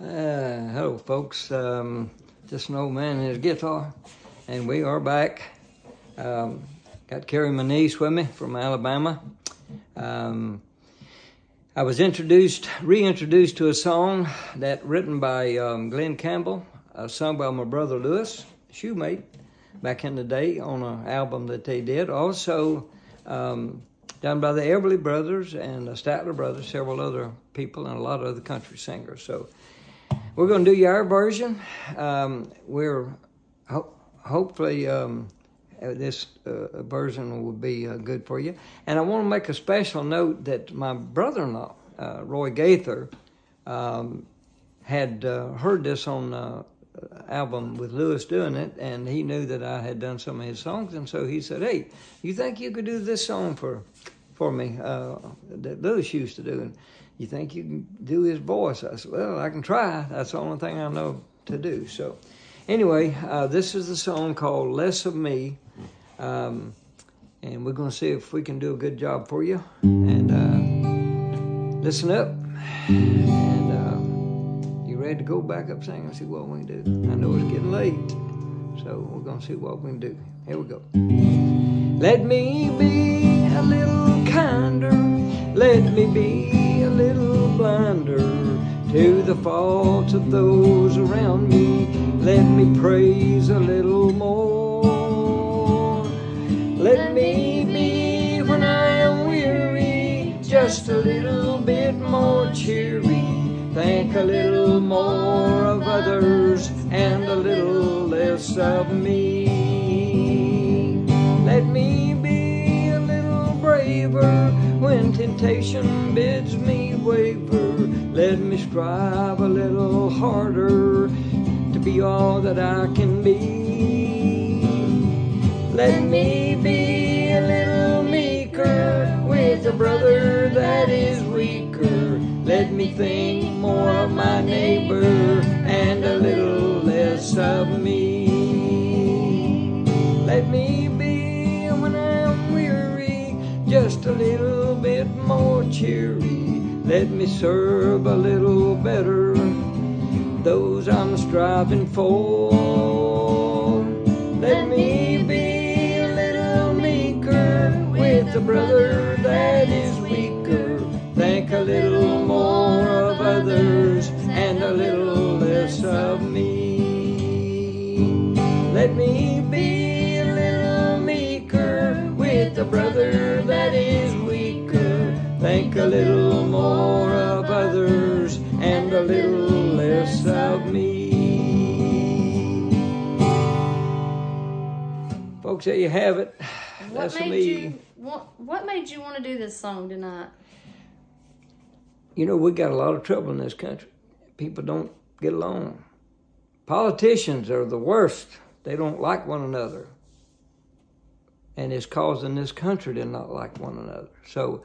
Uh, hello, folks. Um, just an old man and his guitar, and we are back. Um, got Carrie Manice with me from Alabama. Um, I was introduced, reintroduced to a song that written by um, Glen Campbell, uh, sung by my brother Lewis, Shumate, back in the day on an album that they did. Also um, done by the Everly Brothers and the Statler Brothers, several other people, and a lot of other country singers. So we're going to do your version. Um, we're ho- hopefully um, uh, this uh, version will be uh, good for you. And I want to make a special note that my brother-in-law, uh, Roy Gaither, um, had uh, heard this on uh, album with Lewis doing it, and he knew that I had done some of his songs, and so he said, "Hey, you think you could do this song for for me that Lewis used to do?" And you think you can do his voice? I said, well, I can try. That's the only thing I know to do. So anyway, uh, this is the song called Less of Me. Um, and we're going to see if we can do a good job for you. And uh, listen up. And uh, you ready to go back up singing and see what we can do? I know it's getting late. So we're going to see what we can do. Here we go. Let me be a little kinder. Let me be to the faults of those around me. Let me praise a little more. Let me be when I am weary, just a little bit more cheery. Think a little more of others and a little less of me. Let me be a little braver when temptation bids me waver, let me strive a little harder to be all that I can be. Let me be a little meeker with a brother that is weaker. Let me think more of my neighbor and a little less of me. Let me be when I'm weary, just a little bit more cheery. Let me serve a little better those I'm striving for. Let me be a little meeker with a brother that is weaker. Think a little more of others and a little less of me. Let me be a little meeker with a brother a little less of me. Folks, there you have it. What That's made me. You, what, what made you want to do this song tonight? You know, we got a lot of trouble in this country. People don't get along. Politicians are the worst. They don't like one another. And it's causing this country to not like one another. So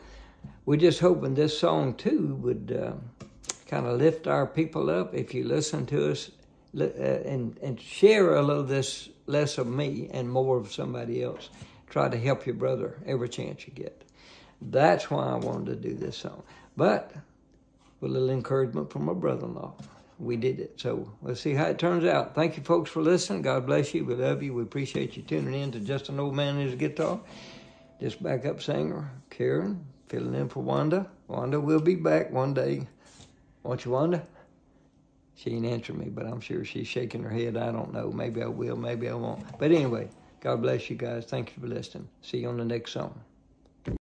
we're just hoping this song too would uh, kind of lift our people up if you listen to us uh, and, and share a little this less of me and more of somebody else. Try to help your brother every chance you get. That's why I wanted to do this song. But with a little encouragement from my brother-in-law, we did it. So let's see how it turns out. Thank you folks for listening. God bless you. We love you. We appreciate you tuning in to Just an Old Man and His Guitar. This backup singer, Karen, filling in for Wanda. Wanda will be back one day. Won't you, Wanda? She ain't answering me, but I'm sure she's shaking her head. I don't know. Maybe I will, maybe I won't. But anyway, God bless you guys. Thank you for listening. See you on the next song.